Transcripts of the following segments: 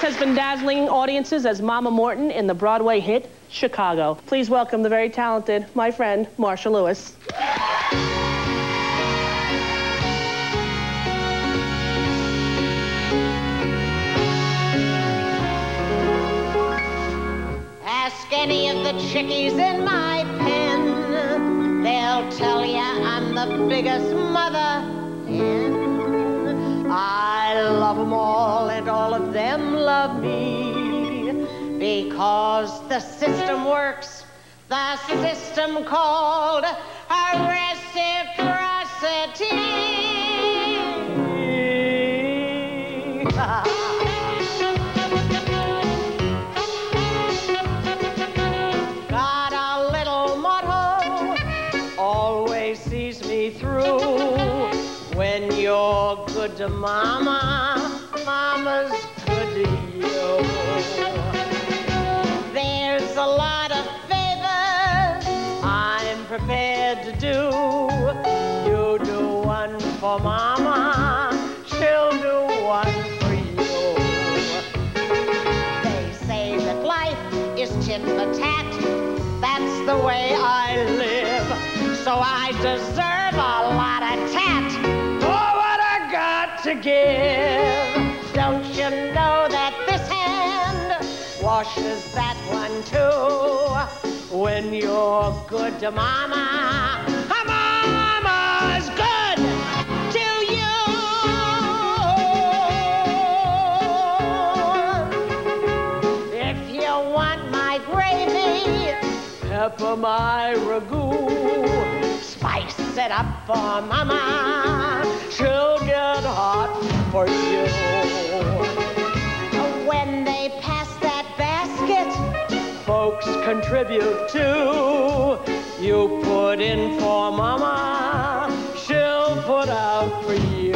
just has been dazzling audiences as Mama Morton in the Broadway hit Chicago. Please welcome the very talented, my friend, Marcia Lewis. Ask any of the chickies in my pen. They'll tell you I'm the biggest mother hen. I love 'em all them love me because the system works. The system called reciprocity. Got a little motto, always sees me through. When you're good to mama, mama's There's a lot of favors I'm prepared to do. You do one for mama, she'll do one for you. They say that life is tit for tat. That's the way I live. So I deserve a lot of tat for what I got to give. Washes that one too? When you're good to mama, mama's good to you. If you want my gravy, pepper my ragu, spice it up for mama, she'll get hot for you. Contribute to. You put in for mama, she'll put out for you.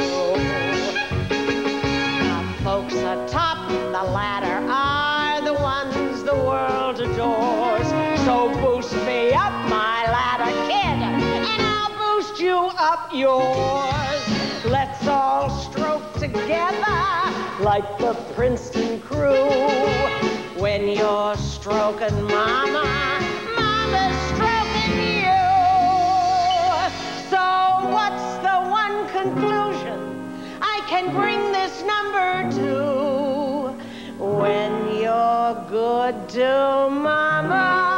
The folks atop the ladder are the ones the world adores. So boost me up my ladder, kid, and I'll boost you up yours. Let's all stroke together like the Princeton crew. When you're stroking mama, mama's stroking you. So what's the one conclusion I can bring this number to? When you're good to mama,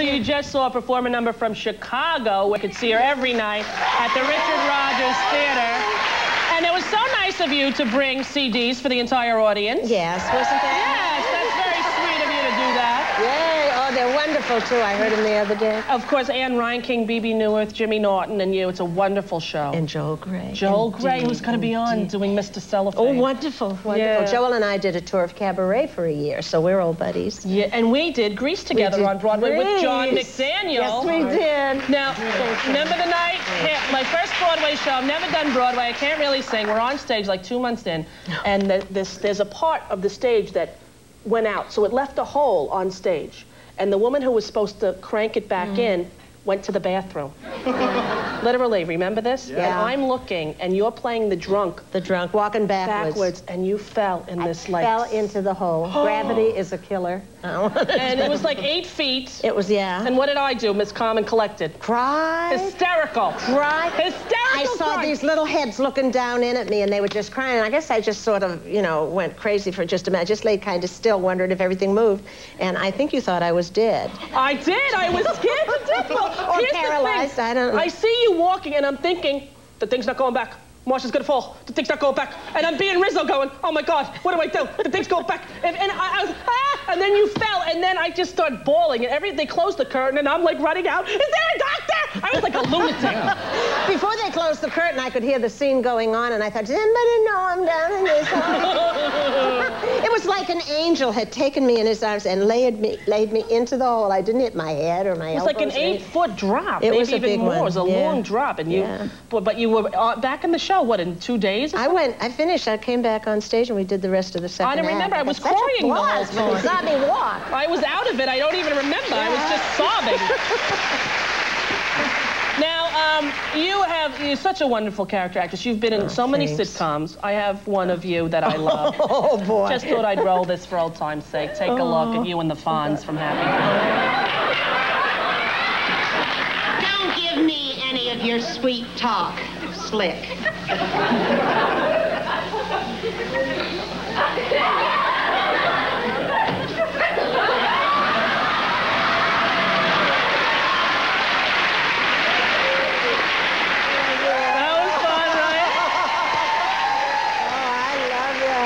Who you just saw a a number from Chicago. We could see her every night at the Richard Rodgers Theater. And it was so nice of you to bring CDs for the entire audience. Yes, wasn't that? Yes, that's very sweet of you to do that. Yay! Oh, they're wonderful too. I heard them the other day. Of course, Anne Ryan King, Bebe Neuwirth, Jimmy Naughton, and you. It's a wonderful show. And Joel Grey. Joel Grey, who's going to be on indeed. doing Mr. Cellophane. Oh, wonderful, wonderful. Yeah. Joel and I did a tour of cabaret for a year, so we're old buddies. Yeah, and we did Grease together did on Broadway with John McDaniel. Yes, we did. Now, remember the night? My first Broadway show. I've never done Broadway. I can't really sing. We're on stage like two months in, and the, this, there's a part of the stage that went out, so it left a hole on stage. And the woman who was supposed to crank it back mm. in went to the bathroom. Literally, remember this? Yeah. And I'm looking, and you're playing the drunk The drunk walking backwards. backwards, and you fell in I this like. fell into the hole. Gravity is a killer. and it was like eight feet. It was, yeah. And what did I do, Miss Calm and Collected? Cry. Hysterical. Cry. Hysterical. I saw cry. these little heads looking down in at me, and they were just crying. And I guess I just sort of, you know, went crazy for just a minute. I just laid kind of still, wondering if everything moved. And I think you thought I was dead. I did. I was scared to death. Well, Or here's the paralyzed, thing. I don't know. I see you walking, and I'm thinking, the thing's not going back. Marcia's gonna fall. The thing's not going back. And I'm being Rizzo going, oh my God, what do I do? The thing's going back. And, and I, I was, ah, and then you fell, and then I just started bawling, and every, they closed the curtain, and I'm like running out, is there? I was like a lunatic. Before they closed the curtain, I could hear the scene going on, and I thought, does anybody know I'm down in this hole? it was like an angel had taken me in his arms and laid me, laid me into the hole. I didn't hit my head or my It was elbows. like an eight-foot drop, It maybe was a even big more. one, It was a yeah. long drop, and you, Yeah. but, but you were uh, back in the show, what, in two days? or I went, I finished, I came back on stage and we did the rest of the second I don't act. remember, I was Such a crying the whole blast when you time. saw me walk. I was out of it. I don't even remember. I was just sobbing. now, um, you have you're such a wonderful character actress. You've been in so many thanks. sitcoms. I have one of you that I love. Oh, boy. Just thought I'd roll this for old time's sake. Take a look at you and the Fonz from Happy. Don't give me any of your sweet talk, Slick. That was fun, right? Oh, I love you.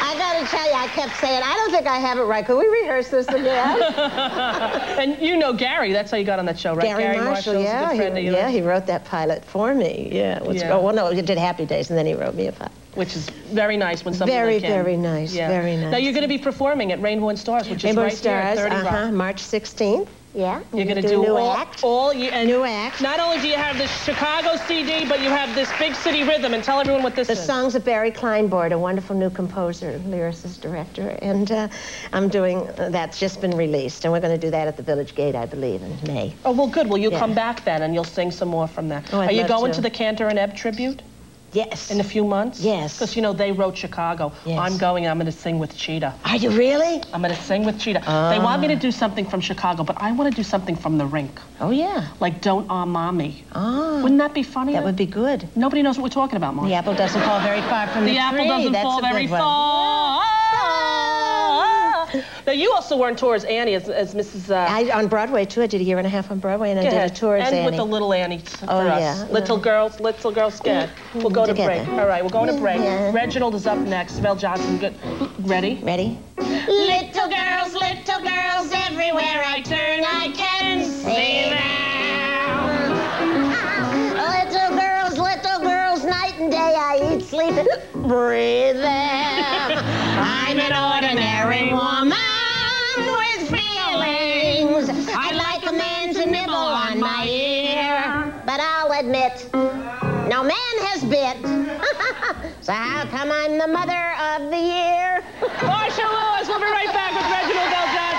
I gotta tell you, I kept saying, I don't think I have it right. Could we rehearse this again? And you know Gary. That's how you got on that show, right? Gary, Marshall, Marshall's a yeah, good friend he, yeah, he wrote that pilot for me. Yeah, Yeah. oh well, no, he did Happy Days, and then he wrote me a pilot. which is very nice when somebody Very, like very nice, yeah. very nice. Now you're going to be performing at Rainbow and Stars, which is Rainbow right here at 30 Rock. uh-huh, March 16th. Yeah, You're going to do, do new all, act. all you, and New act. Not only do you have the Chicago CD, but you have this big city rhythm. And tell everyone what this The is. songs of Barry Kleinbort, a wonderful new composer, lyricist, director, and uh, I'm doing uh, that's just been released, and we're going to do that at the Village Gate, I believe, in May. Oh well, good. Well, you Yeah. come back then, and you'll sing some more from that. Oh, I'd Are you going to. to the Kander and Ebb tribute Yes. in a few months? Yes. Because you know they wrote Chicago. Yes. I'm going. I'm going to sing with Chita. Are you really? I'm going to sing with Chita. They want me to do something from Chicago, but I want to do something from the rink, Oh yeah. like "Don't Ah Mommy." Oh. Wouldn't that be funny? That would be good. Nobody knows what we're talking about, Mark. The apple doesn't fall very far from the, The apple tree. doesn't That's fall very far. Now you also were on tour as Annie, as, as Mrs. Uh, I, on Broadway too. I did a year and a half on Broadway, and I Go did ahead. a tour as End Annie. with the little Annie for Oh, us. yeah. Little girls, little girls scared. We'll go to Together. break. All right, we're going to break. Yeah. Reginald is up next. VelJohnson, good. Ready? Ready? Little girls, little girls, everywhere I turn, I can see them. Little girls, little girls, night and day I eat, sleep, and breathe them. I'm an ordinary woman but I'll admit no man has bit. so how come I'm the mother of the year? Marcia Lewis, we'll be right back with Reginald Del